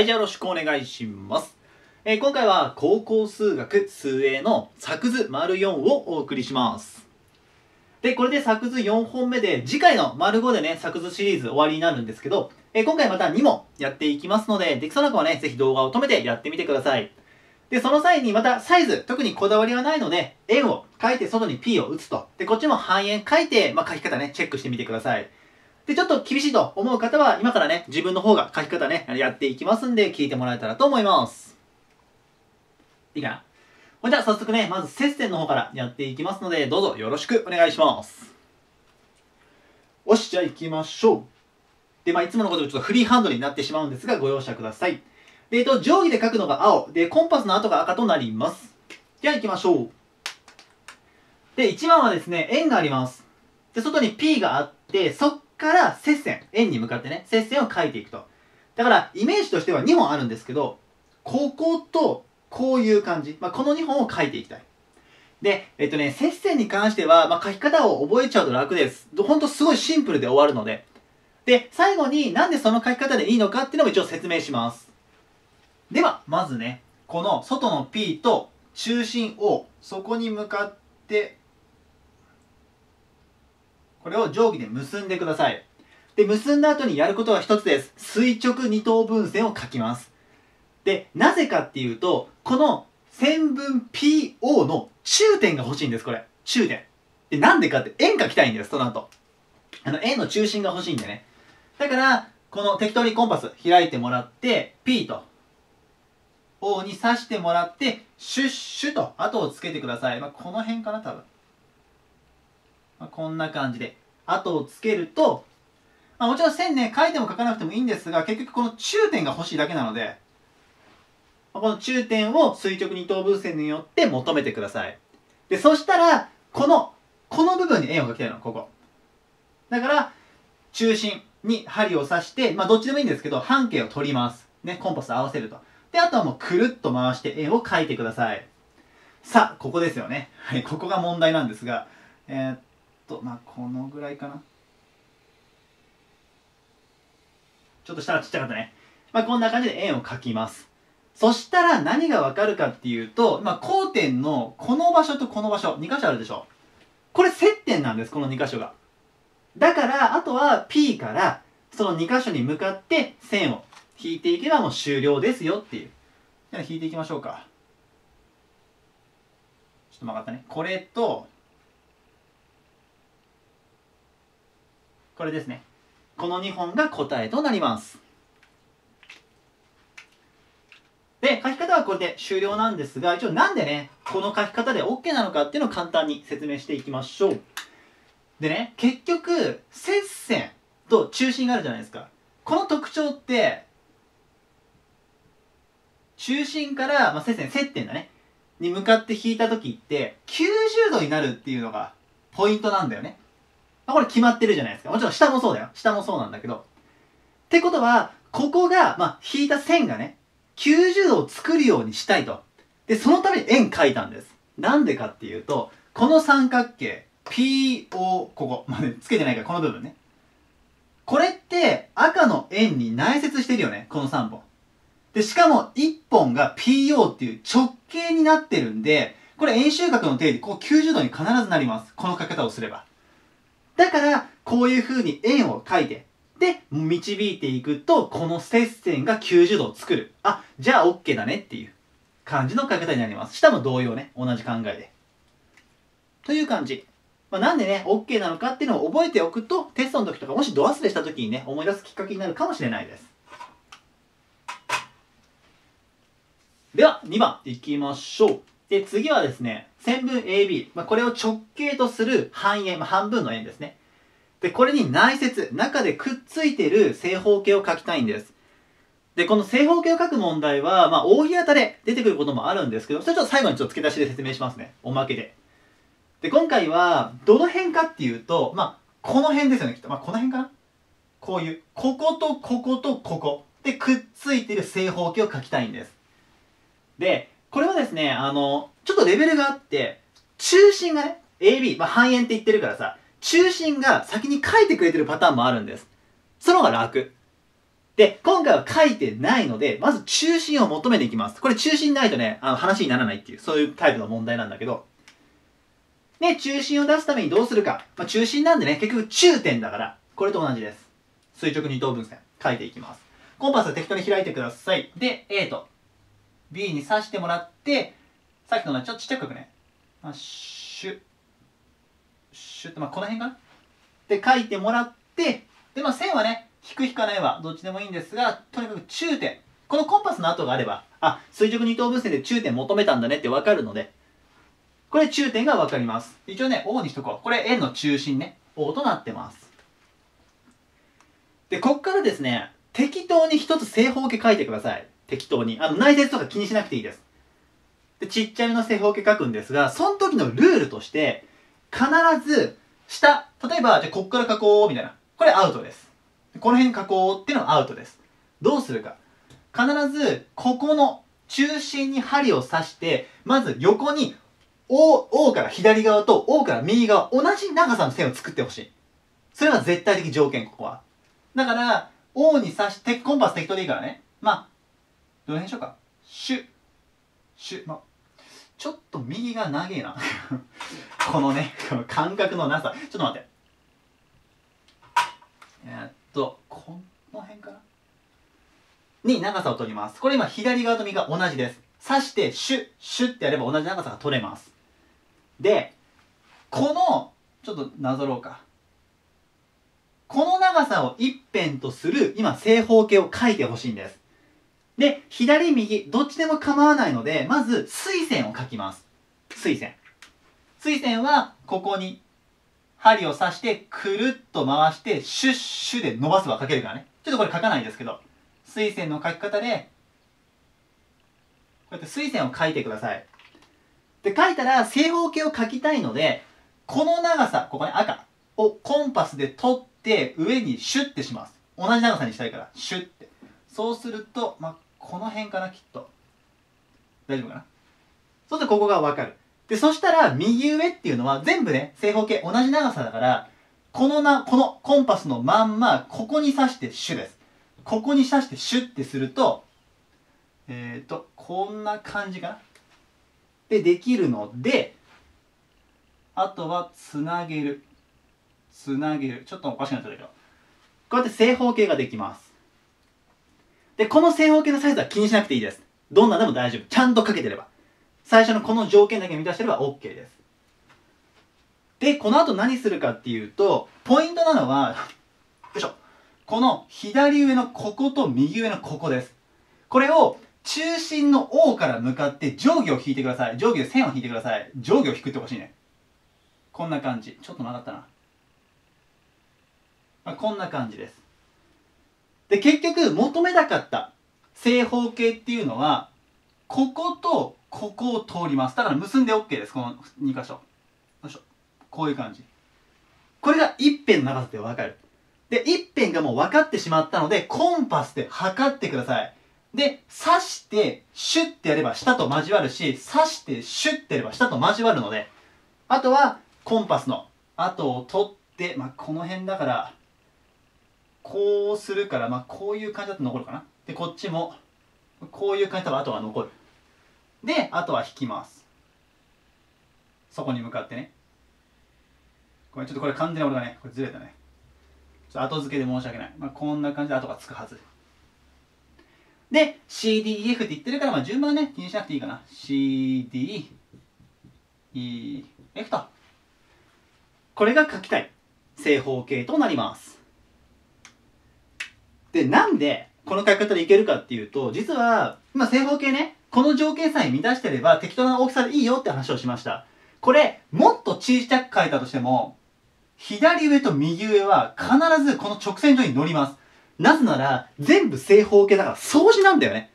はい、じゃあよろしくお願いします。えー今回は高校数学数 A の作図丸4をお送りします。で、これで作図4本目で、次回の丸5でね、作図シリーズ終わりになるんですけど、えー今回また2問やっていきますので、できそうな子はね、ぜひ動画を止めてやってみてください。で、その際にまたサイズ、特にこだわりはないので、円を書いて外に P を打つと。で、こっちも半円書いて、まあ、書き方ね、チェックしてみてください。で、ちょっと厳しいと思う方は、今からね、自分の方が書き方ね、やっていきますんで、聞いてもらえたらと思います。いいかな？ほんじゃ、早速ね、まず接戦の方からやっていきますので、どうぞよろしくお願いします。よし、じゃあ行きましょう。で、まあ、いつものことでちょっとフリーハンドになってしまうんですが、ご容赦ください。で、えっと、定規で書くのが青。で、コンパスの後が赤となります。じゃあ行きましょう。で、1番はですね、円があります。で、外に P があって、そっから接線、円に向かってね、接線を書いていくと。だから、イメージとしては2本あるんですけど、ここと、こういう感じ。まあ、この2本を書いていきたい。で、えっとね、接線に関しては、まあ、書き方を覚えちゃうと楽です。ほんとすごいシンプルで終わるので。で、最後になんでその書き方でいいのかっていうのも一応説明します。では、まずね、この外の P と中心 O、そこに向かって、これを定規で結んでください。で、結んだ後にやることは一つです。垂直二等分線を書きます。で、なぜかっていうと、この線分 PO の中点が欲しいんです、これ。中点。で、なんでかって円書きたいんです、その後。あの、円の中心が欲しいんでね。だから、この適当にコンパス開いてもらって、P と O に刺してもらって、シュッシュと後をつけてください。まあ、この辺かな、多分。まあ、こんな感じで。後をつけると、まあ、もちろん線ね、書いても書かなくてもいいんですが、結局この中点が欲しいだけなので、まあこの中点を垂直二等分線によって求めてください。で、そしたら、この、この部分に円を描きたいの、ここ。だから、中心に針を刺して、まあ、どっちでもいいんですけど、半径を取ります。ね、コンパス合わせると。で、あとはもうくるっと回して円を描いてください。さあ、ここですよね。はい、ここが問題なんですが、えーと、まあ、このぐらいかな。ちょっと下がちっちゃかったね。まあ、こんな感じで円を描きます。そしたら何がわかるかっていうと、まあ、交点のこの場所とこの場所、2箇所あるでしょ。これ接点なんです、この2箇所が。だから、あとは P からその2箇所に向かって線を引いていけばもう終了ですよっていう。じゃあ引いていきましょうか。ちょっと曲がったね。これと、これですね。この2本が答えとなります。で、書き方はこれで終了なんですが、一応なんでね、この書き方で OK なのかっていうのを簡単に説明していきましょう。でね、結局、接線と中心があるじゃないですか。この特徴って、中心から、まあ、接線、接点だね、に向かって引いた時って、90度になるっていうのがポイントなんだよね。まあこれ決まってるじゃないですか。もちろん下もそうだよ。下もそうなんだけど。ってことは、ここが、まあ、引いた線がね、90度を作るようにしたいと。で、そのために円描いたんです。なんでかっていうと、この三角形、PO、ここ、まあね、つけてないからこの部分ね。これって赤の円に内接してるよね、この3本。で、しかも1本が PO っていう直径になってるんで、これ円周角の定理、こう90度に必ずなります。この書き方をすれば。だから、こういう風に円を描いて、で、導いていくと、この接線が90度を作る。あ、じゃあ OK だねっていう感じの書き方になります。下も同様ね、同じ考えで。という感じ。まあ、なんでね、OK なのかっていうのを覚えておくと、テストの時とか、もしド忘れした時にね、思い出すきっかけになるかもしれないです。では、2番いきましょう。で、次はですね、線分 AB。まあ、これを直径とする半円、まあ、半分の円ですね。で、これに内接、中でくっついてる正方形を書きたいんです。で、この正方形を書く問題は、まあ、扇形で出てくることもあるんですけど、それちょっと最後にちょっと付け出しで説明しますね。おまけで。で、今回は、どの辺かっていうと、まあ、この辺ですよね、きっと。まあ、この辺かな？こういう、こことこことここでくっついてる正方形を書きたいんです。で、これはですね、あの、ちょっとレベルがあって、中心がね、AB、まあ、半円って言ってるからさ、中心が先に書いてくれてるパターンもあるんです。その方が楽。で、今回は書いてないので、まず中心を求めていきます。これ中心ないとね、あの話にならないっていう、そういうタイプの問題なんだけど、で、中心を出すためにどうするか。まあ、中心なんでね、結局中点だから、これと同じです。垂直二等分線、書いていきます。コンパスは適当に開いてください。で、A と B に刺してもらって、さっきのちょっとちっちゃく書くね。まあ、シュッ、シュッと、まあ、この辺かなで書いてもらって、で、まあ、線はね、引く引かないはどっちでもいいんですが、とにかく中点。このコンパスの跡があれば、あ、垂直二等分線で中点求めたんだねってわかるので、これ中点がわかります。一応ね、O にしとこう。これ円の中心ね、O となってます。で、こっからですね、適当に一つ正方形書いてください。適当に。あの、内接とか気にしなくていいです。で、ちっちゃめの正方形書くんですが、その時のルールとして、必ず、下、例えば、じゃあこっから書こう、みたいな。これアウトです。この辺書こうっていうのはアウトです。どうするか。必ず、ここの中心に針を刺して、まず横に O, O から左側と O から右側、同じ長さの線を作ってほしい。それが絶対的条件、ここは。だから、O に刺して、コンパス適当でいいからね。まあ、どの辺にしようか。シュ、シュ、まあ、ちょっと右が長えな。このね、感覚のなさ。ちょっと待って。えっと、この辺かなに長さを取ります。これ今左側と右側同じです。刺して、シュッ、シュってやれば同じ長さが取れます。で、この、ちょっとなぞろうか。この長さを一辺とする、今、正方形を書いてほしいんです。で、左、右、どっちでも構わないので、まず、水線を書きます。水線。水線は、ここに、針を刺して、くるっと回して、シュッシュで伸ばすは書けるからね。ちょっとこれ書かないんですけど、水線の書き方で、こうやって水線を書いてください。で、書いたら正方形を書きたいので、この長さ、ここね、赤をコンパスで取って上にシュッてします。同じ長さにしたいから、シュッて。そうすると、まあ、この辺かな、きっと。大丈夫かな？そうするとここがわかる。で、そしたら右上っていうのは全部ね、正方形同じ長さだから、このな、このコンパスのまんま、ここに刺してシュです。ここに刺してシュッてすると、えっ、ー、と、こんな感じかな？でできるのであとはつなげるつなげるちょっとおかしくなっちゃったけどこうやって正方形ができますでこの正方形のサイズは気にしなくていいですどんなでも大丈夫ちゃんとかけてれば最初のこの条件だけ満たしてれば OK ですでこの後何するかっていうとポイントなのはよいしょこの左上のここと右上のここですこれを中心の O から向かって定規を引いてください。定規で線を引いてください。定規を引くってほしいね。こんな感じ。ちょっと曲がったな。まあ、こんな感じです。で、結局、求めたかった正方形っていうのは、こことここを通ります。だから結んで OK です。この2箇所。よいしょ。こういう感じ。これが一辺の長さでわかる。で、一辺がもう分かってしまったので、コンパスで測ってください。で、刺して、シュッてやれば下と交わるし、刺して、シュッてやれば下と交わるので、あとは、コンパスの跡を取って、まあ、この辺だから、こうするから、まあ、こういう感じだと残るかな。で、こっちも、こういう感じだと跡が残る。で、あとは引きます。そこに向かってね。これちょっとこれ完全に俺がね、これずれたね。ちょっと後付けで申し訳ない。まあ、こんな感じで跡がつくはず。で、CDEF って言ってるから、まあ、順番ね、気にしなくていいかな。CDEF と。これが書きたい正方形となります。で、なんでこの書き方でいけるかっていうと、実は、今正方形ね、この条件さえ満たしてれば適当な大きさでいいよって話をしました。これ、もっと小さく書いたとしても、左上と右上は必ずこの直線上に乗ります。なぜなら、全部正方形だから、相似なんだよね。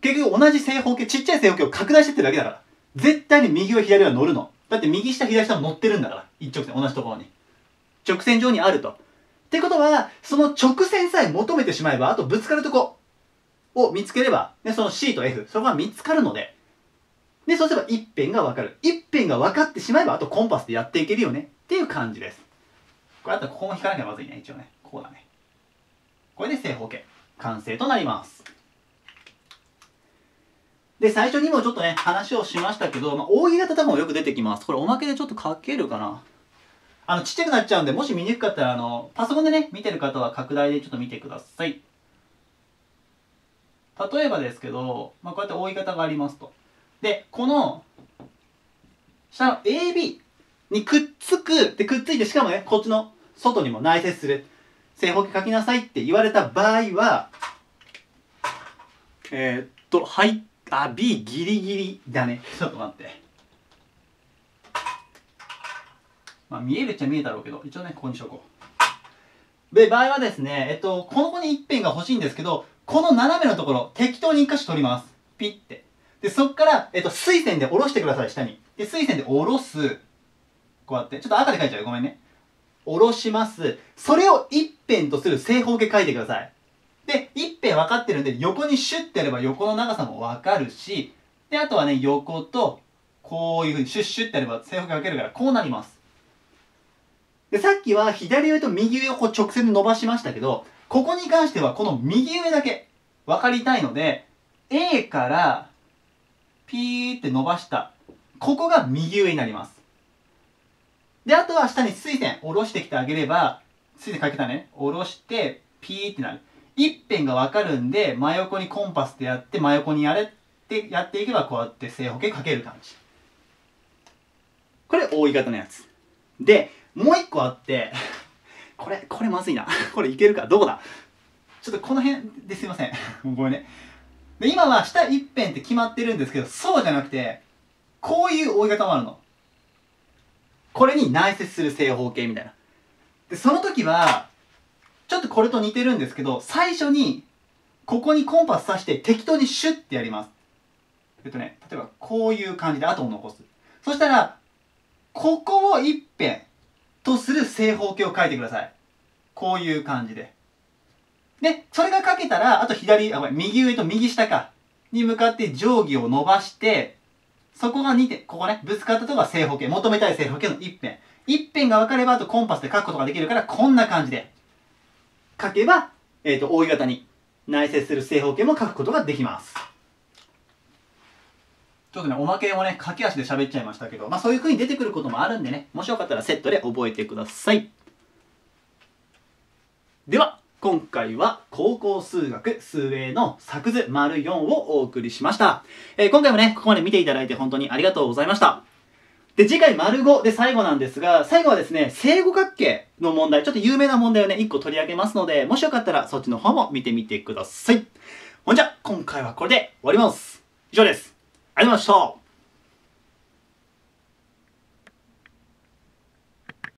結局同じ正方形、ちっちゃい正方形を拡大してってるだけだから。絶対に右上左上は乗るの。だって右下左下も乗ってるんだから。一直線、同じところに。直線上にあると。ってことは、その直線さえ求めてしまえば、あとぶつかるとこを見つければ、ね、その C と F、そこが見つかるので、で、そうすれば一辺がわかる。一辺が分かってしまえば、あとコンパスでやっていけるよね。っていう感じです。これあとここも引かなきゃまずいね、一応ね。こうだね。これで正方形完成となります。で、最初にもちょっとね、話をしましたけど、まあ、扇形とかもよく出てきます。これおまけでちょっと書けるかなあの、ちっちゃくなっちゃうんで、もし見にくかったら、あの、パソコンでね、見てる方は拡大でちょっと見てください。例えばですけど、まあ、こうやって扇形がありますと。で、この、下の AB にくっつく、で、くっついて、しかもね、こっちの外にも内接する。正方形書きなさいって言われた場合は、えー、っと、はい、あ、B ギリギリだね。ちょっと待って。まあ、見えるっちゃ見えたろうけど、一応ね、ここにしとこう。で、場合はですね、えっと、この子に一辺が欲しいんですけど、この斜めのところ、適当に一箇所取ります。ピッて。で、そっから、えっと、水線で下ろしてください、下に。で、水線で下ろす。こうやって。ちょっと赤で書いちゃうごめんね。下ろします。それを一辺とする正方形書いてください。で、一辺分かってるんで、横にシュッてやれば横の長さも分かるし、で、あとはね、横と、こういうふうにシュッシュッてやれば正方形書けるから、こうなります。で、さっきは左上と右上をこう直線で伸ばしましたけど、ここに関してはこの右上だけ分かりたいので、A からピーって伸ばした。ここが右上になります。で、あとは下に水線下ろしてきてあげれば、水線書けたね。下ろして、ピーってなる。一辺がわかるんで、真横にコンパスでやって、真横にやれってやっていけば、こうやって正方形書ける感じ。これ、覆い型のやつ。で、もう一個あってこれ、これまずいな。これいけるかどこだちょっとこの辺ですいません。ごめんね。で、今は下一辺って決まってるんですけど、そうじゃなくて、こういう覆い方もあるの。これに内接する正方形みたいな。で、その時は、ちょっとこれと似てるんですけど、最初に、ここにコンパス刺して適当にシュッてやります。えっとね、例えばこういう感じで後を残す。そしたら、ここを一辺とする正方形を書いてください。こういう感じで。で、それが書けたら、あと左、あ、ごめん、右上と右下か。に向かって定規を伸ばして、そこが2点、ここね、ぶつかったとこが正方形、求めたい正方形の一辺。一辺が分かれば、あとコンパスで書くことができるから、こんな感じで書けば、えっ、ー、と、覆い型に内接する正方形も書くことができます。ちょっとね、おまけをね、駆け足で喋っちゃいましたけど、まあそういう風に出てくることもあるんでね、もしよかったらセットで覚えてください。では、今回は高校数学数 A の作図丸4をお送りしました。えー、今回もね、ここまで見ていただいて本当にありがとうございました。で、次回丸5で最後なんですが、最後はですね、正五角形の問題、ちょっと有名な問題をね、1個取り上げますので、もしよかったらそっちの方も見てみてください。ほんじゃ、今回はこれで終わります。以上です。ありがとうございました。